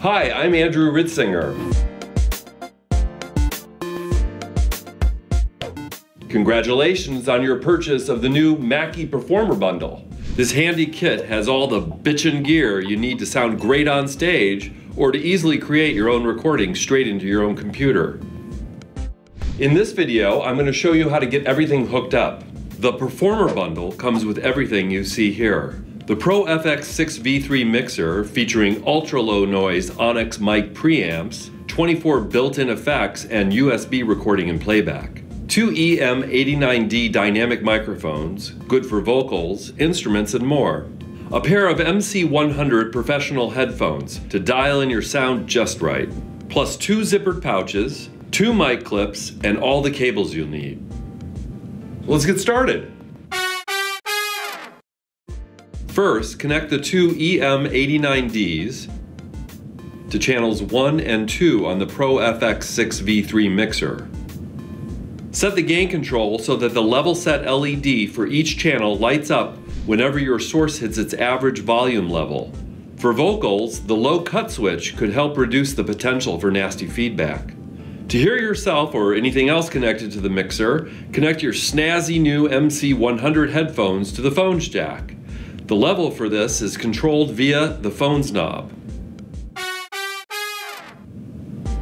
Hi, I'm Andrew Ritzinger. Congratulations on your purchase of the new Mackie Performer Bundle. This handy kit has all the bitchin' gear you need to sound great on stage or to easily create your own recording straight into your own computer. In this video, I'm going to show you how to get everything hooked up. The Performer Bundle comes with everything you see here. The Pro FX6 V3 mixer featuring ultra-low noise Onyx mic preamps, 24 built-in effects, and USB recording and playback. Two EM89D dynamic microphones, good for vocals, instruments, and more. A pair of MC100 professional headphones to dial in your sound just right. Plus two zippered pouches, two mic clips, and all the cables you'll need. Let's get started. First, connect the two EM89Ds to channels 1 and 2 on the Pro FX6 V3 mixer. Set the gain control so that the level set LED for each channel lights up whenever your source hits its average volume level. For vocals, the low cut switch could help reduce the potential for nasty feedback. To hear yourself or anything else connected to the mixer, connect your snazzy new MC100 headphones to the phone's jack. The level for this is controlled via the phone's knob.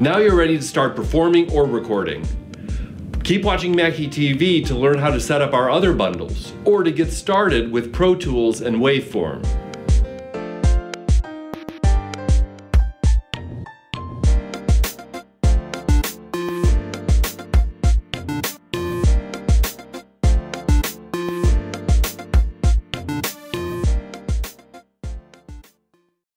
Now you're ready to start performing or recording. Keep watching Mackie TV to learn how to set up our other bundles or to get started with Pro Tools and Waveform.